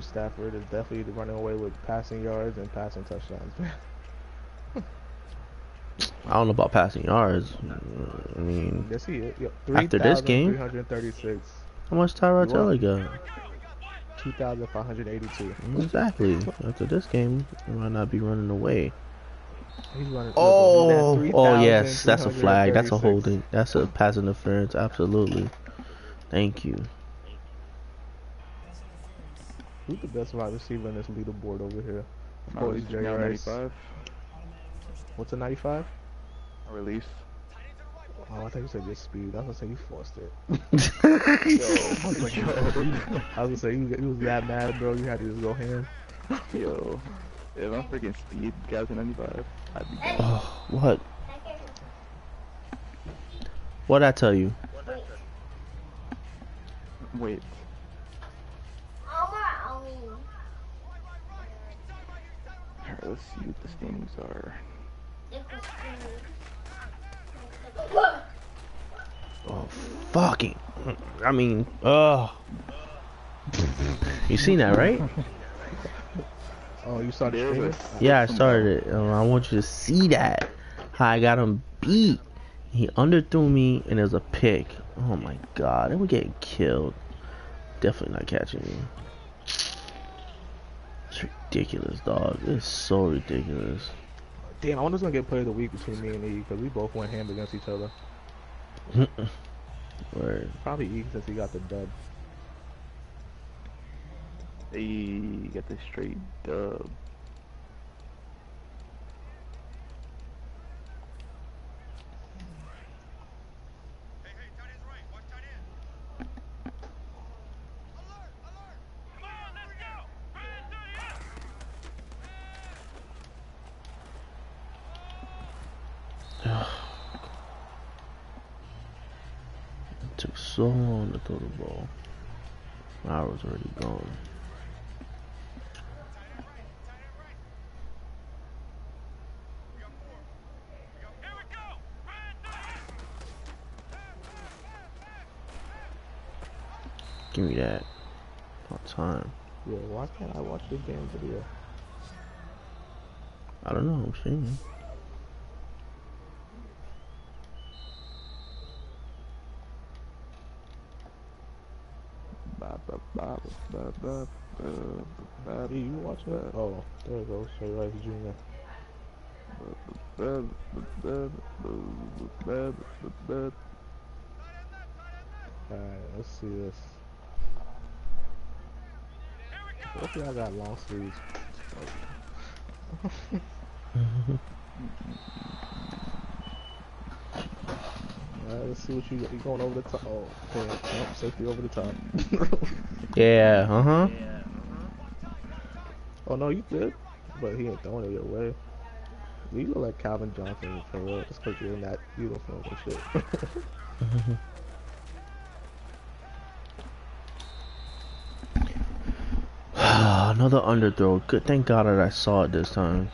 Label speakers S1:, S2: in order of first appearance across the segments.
S1: Stafford is definitely running away with passing yards and passing touchdowns.
S2: I don't know about passing yards. I mean,
S1: yes, he is. Yo,
S2: After this game?
S1: 336,
S2: how much Tyrod. Taylor got?
S1: 2,582.
S2: Exactly. After this game, he might not be running away.
S1: Running.
S2: Oh,
S1: listen, he's at
S2: oh yes, that's a flag. That's a holding. That's a pass interference. Absolutely. Thank you.
S1: Who's the best wide receiver in this leaderboard over here? Of
S3: My
S1: course, Jerry Rice.
S3: 95.
S1: What's a 95?
S3: My release.
S1: Oh, I thought you said your speed. I was gonna say you forced it.
S3: Yo,
S1: I was like, yo. I was gonna say you, you was that mad, bro. You had to just go ham.
S3: yo. If I'm freaking speed guys in 95, I'd be oh, dead.
S2: Oh, what? What'd I tell you?
S3: Wait. Alright, let's see what the standings are.
S2: Oh, fucking. I mean, oh. You seen that, right?
S1: Oh, you started
S3: There's
S1: streaming?
S3: a
S2: Yeah, I
S3: system
S2: started it. Um, I want you to see that. How I got him beat. He underthrew me, and it was a pick. Oh my god, and we getting killed. Definitely not catching me. It's ridiculous, dog. It's so ridiculous.
S1: Damn, I wonder who's gonna get player of the week between me and E because we both went ham against each other.
S2: Word.
S1: Probably E since he got the dub.
S3: They got the straight dub.
S2: It took so long to throw the ball. I was already gone. Give me that. About time.
S1: Yeah, why can't I watch the game video?
S2: I don't know. I'm seeing.
S3: Ba, ba,
S1: E, you watch it? Oh, there it goes.
S3: Ba, ba, ba.
S1: Alright, let's see this. What y'all got long sleeves? Alright, let's see what you got. You going over the top? Oh, okay. Nope, safety over the top.
S2: Yeah. Uh huh.
S1: oh no, you good? But he ain't throwing it your way. You look like Calvin Johnson for real. Just because you're in that uniform and shit.
S2: Another underthrow. Good. Thank God that I saw it this time.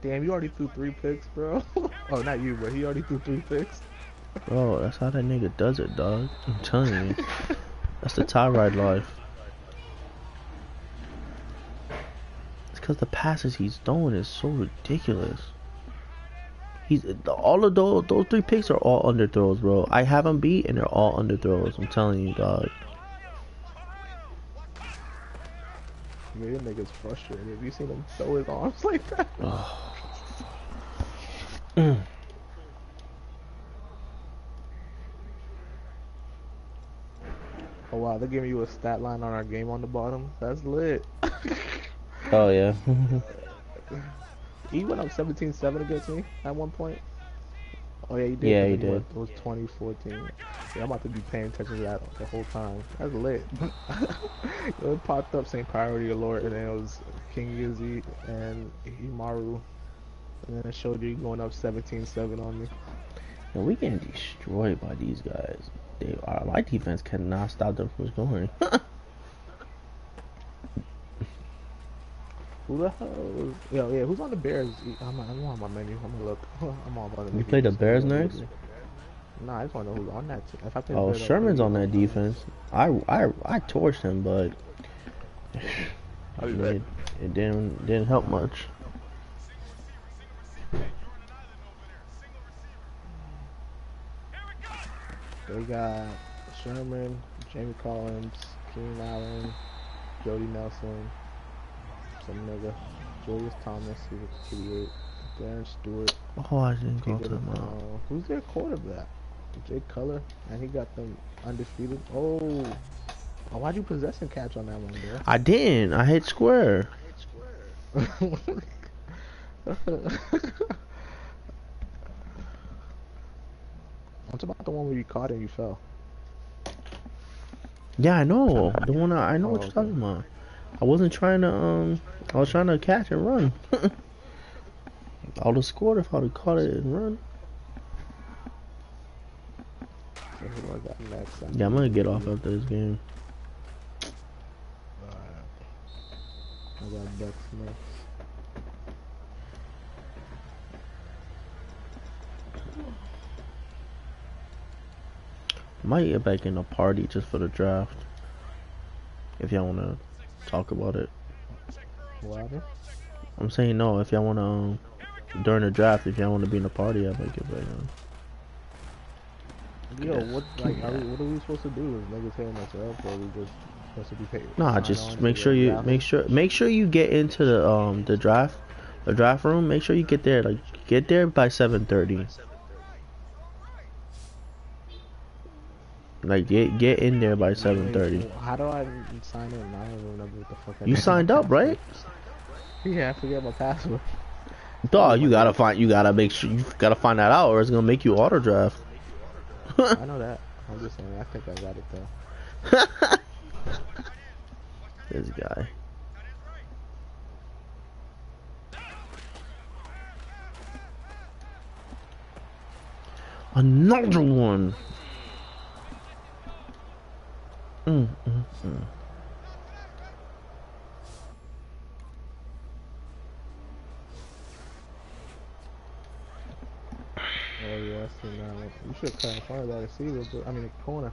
S1: Damn, you already threw three picks, bro. oh, not you, but he already threw three picks.
S2: Bro, that's how that nigga does it, dog. I'm telling you. That's the Tyrod life. It's because the passes he's throwing is so ridiculous. He's all of those those three picks are all underthrows, bro. I have him beat, and they're all underthrows. I'm telling you, dog.
S1: Yeah, your nigga's frustrated. Have you seen him throw his arms like that?
S2: Mm.
S1: Oh wow, they're giving you a stat line on our game on the bottom. That's lit.
S2: Oh yeah.
S1: he went up 17-7 against me at one point. Oh yeah, he did.
S2: Yeah, he
S1: went-
S2: did.
S1: It was 2014. Yeah, I'm about to be paying attention to that the whole time. That's lit. it popped up saying priority alert, and then it was King Yuzi and Himaru. And then it showed you going up 17-7 on me.
S2: And we getting destroyed by these guys. They are my defense cannot stop them from scoring.
S1: Who the hell is? Yo, yeah, who's on the Bears? I'm, I'm on my menu. I'm gonna look. I'm on my
S2: You play the Bears next?
S1: Nah, I just wanna know who's on that team. If I play
S2: Oh,
S1: Bears,
S2: Sherman's on that defense. I I I torched him, but
S3: I'll be back.
S2: it, it didn't didn't help much.
S1: They got Sherman, Jamie Collins, Keenan Allen, Jordy Nelson, some nigga, Julius Thomas, he's a 38, Darren Stewart,
S2: Oh, I didn't go
S1: TJ
S2: to the
S1: McConnell. Who's their quarterback? Jay Cutler, and he got them undefeated. Oh, oh why'd you possess and catch on that one, bro?
S2: I didn't. I hit square.
S1: What's about the one where you caught and you fell?
S2: Yeah, I know. The one I, I know what
S1: Oh,
S2: you're
S1: okay.
S2: talking about. I wasn't trying to um. I was trying to catch and run. I would have scored if I'd have caught it and run.
S1: So who do I got next?
S2: Yeah, I'm gonna get off after this game.
S1: I got Bucks next.
S2: Might get back in a party just for the draft. If y'all wanna talk about it.
S1: What?
S2: I'm saying no. If y'all wanna um, during the draft, if y'all wanna be in a party, I might get back on.
S1: Yo, what like are we, what are we supposed to do? Is niggas hitting us up or we just supposed to be paid?
S2: Nah, just make sure you make sure make sure you get into the um the draft the draft room. Make sure you get there like get there by seven thirty. Like get get in there by seven thirty.
S1: How do I sign in? I don't remember what the fuck. I
S2: You signed up, right?
S1: Yeah, I forget my password.
S2: Dog, you gotta find you gotta make sure you gotta find that out or it's gonna make you auto draft.
S1: I know that. I'm just saying. I think I got it though.
S2: this guy. Another one. Mm, mm, mm.
S1: I see now. You should cut in front of that receiver, but I mean the corner.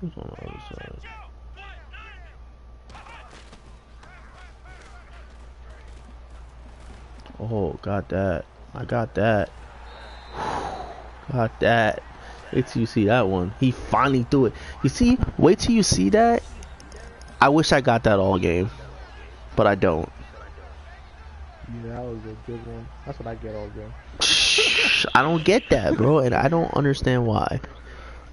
S2: Who's on the other side? Oh, got that. I got that. Got that. Wait till you see that one. He finally threw it. You see? Wait till you see that. I wish I got that all game, but I don't.
S1: Yeah, that was a good one. That's what I get all game.
S2: I don't get that, bro, and I don't understand why.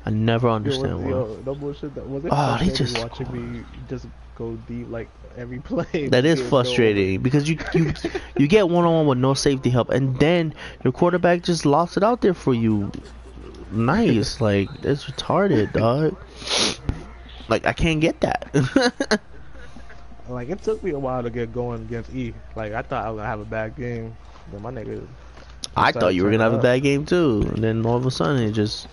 S2: I never understand why.
S1: yo, no bullshit. That was it.
S2: Oh, ah,
S1: they
S2: just
S1: watching me just go deep like every play.
S2: That is frustrating because you you you get one on one with no safety help, and then your quarterback just lofts it out there for you. Nice, like that's retarded, dog. Like I can't get that.
S1: Like it took me a while to get going against E. Like I thought I was gonna have a bad game, but my nigga.
S2: I thought you were gonna have a bad game too, and then all of a sudden it just,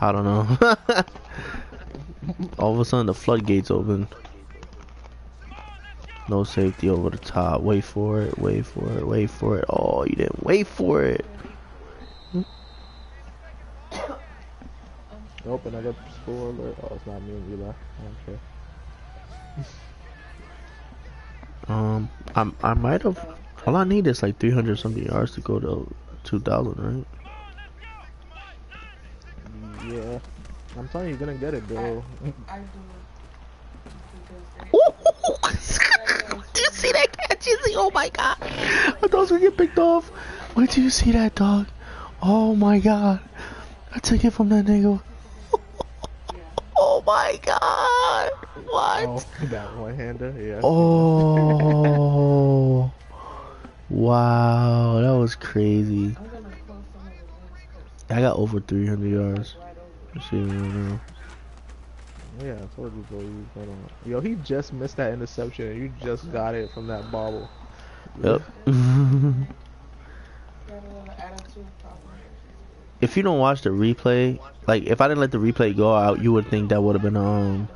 S2: I don't know. all of a sudden the floodgates open. No safety over the top. Wait for it. Wait for it. Wait for it. Oh, you didn't wait for it.
S1: Nope, another score alert. Oh, it's not me and Eli. I don't.
S2: Um, I I might have. All I need is like 300 something yards to go to 2,000, right?
S1: I'm telling you, you're gonna get it, bro.
S4: I do.
S2: do you see that catch? You see? Oh my god! I thought I was gonna get picked off. Wait till you see that dog. Oh my god! I took it from that nigga. oh my god! What?
S1: Oh, that one hander. Yeah.
S2: Oh. Wow, that was crazy.
S4: I'm gonna close some of the links 'cause
S2: I got over 300 yards. Let's see now.
S1: Yeah, told you, bro. You hold on. Yo, he just missed that interception, and you just got it from that bobble.
S2: Yep. if you don't watch the replay, like if I didn't let the replay go out, you would think that would have been um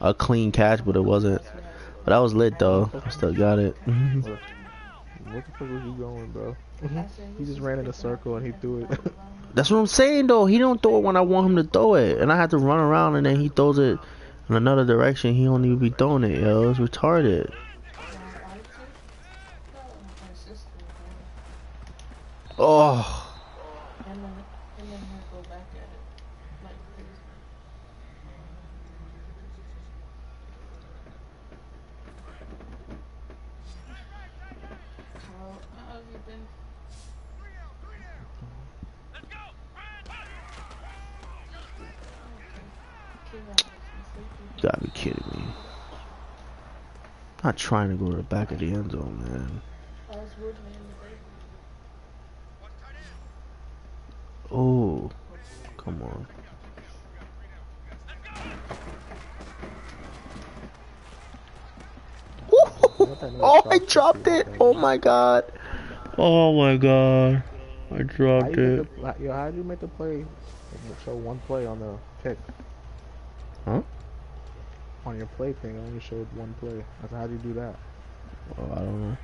S2: a clean catch, but it wasn't. But I was lit though. I still got it.
S1: What the fuck was you going, bro? Mm-hmm. he just ran in a circle and he threw it.
S2: That's what I'm saying though. He don't throw it when I want him to throw it, and I have to run around and then he throws it in another direction. He don't even be throwing it, yo. It's retarded. Oh. Gotta be kidding me. I'm not trying to go to the back of the end zone, man. Oh, come on. oh, I dropped it. Oh my god. Oh my god. I dropped it.
S1: The, yo, how did you make the play? Show one play on the pick. Your play thing, I only showed one play. I said, how do you do that?
S2: Oh, I don't know.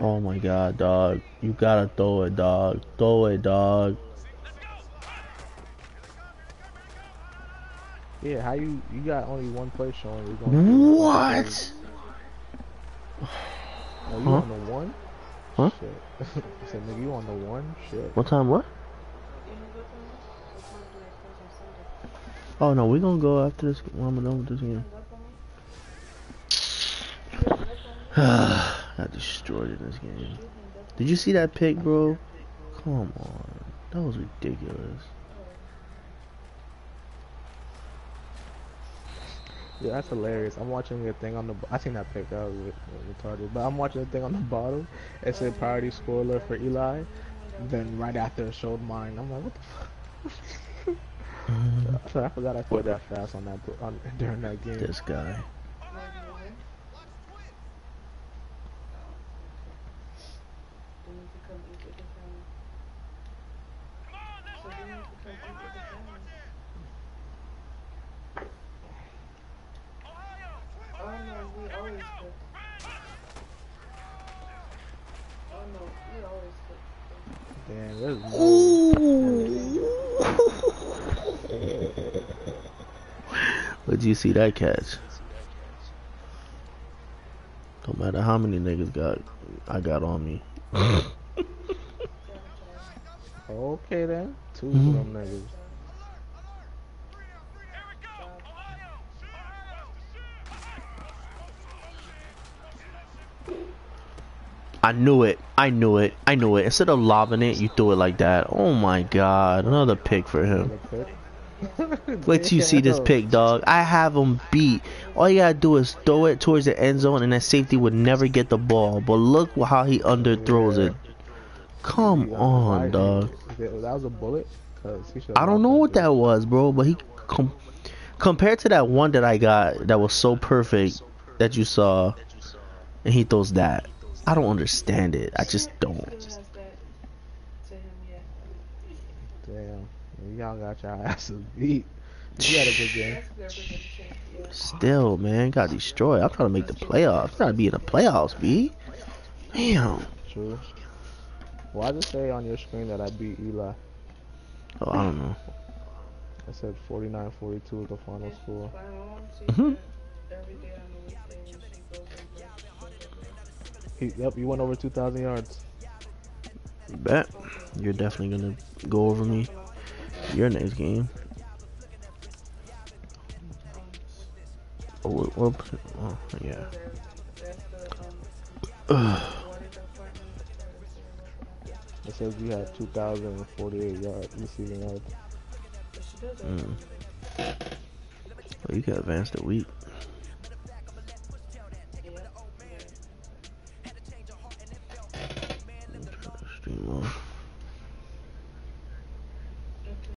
S2: Oh my god, dog. You gotta throw it, dog. Throw it, dog.
S1: Yeah, how you you got only one play showing? You're
S2: going what?
S1: Oh, you huh? on the one?
S2: Huh?
S1: Shit. I said, nigga, you on the one? Shit.
S2: What time? What? Oh no, we're gonna go after this when I'm gonna done with this game. I destroyed in this game. Did you see that pick, bro? Come on, that was ridiculous.
S1: Yeah, that's hilarious. I'm watching the thing on the. I seen that pick. That was retarded. But I'm watching the thing on the bottom. It said priority spoiler for Eli. Then right after it showed mine. I'm like, what the fuck? Mm. I forgot I put that fast on that on, during that game.
S2: This guy.
S1: Damn, there's no.
S2: Where'd you see that catch? Don't matter how many niggas got, I got on me.
S1: okay then, 2 mm -hmm. of them niggas.
S2: I knew it. I knew it. I knew it. Instead of lobbing it, you threw it like that. Oh my god. Another pick for him. Wait till you see this pick, dog. I have him beat. All you gotta do is throw it towards the end zone, and that safety would never get the ball. But look how he underthrows it. Come on, dog.
S1: That was a bullet.
S2: I don't know what that was, bro. But he com compared to that one that I got that was so perfect that you saw, and he throws that. I don't understand it. I just don't.
S1: Damn, y'all got your asses beat. You had a good game.
S2: Still, man, got destroyed. I'm trying to make the playoffs. I'm trying to be in the playoffs, B. Damn.
S1: True. Why does it say on your screen that I beat Eli?
S2: Oh, I don't know.
S1: I said 49-42 is the final score.
S2: Mm -hmm.
S1: He, yep, you went over 2,000 yards.
S2: Bet. You're definitely going to go over me your next game. Oh, well, oh yeah.
S1: It says you have 2,048 yards receiving yards.
S2: Mm. Well, you got advanced a week.